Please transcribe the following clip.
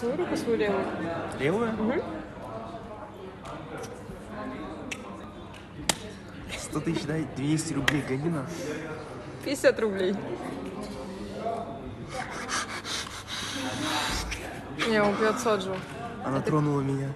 Свою руку, свою левую. Левую? Угу. 100 тысяч, дай 200 рублей, гони 50 рублей. Не, он 500 же. Она Это... тронула меня.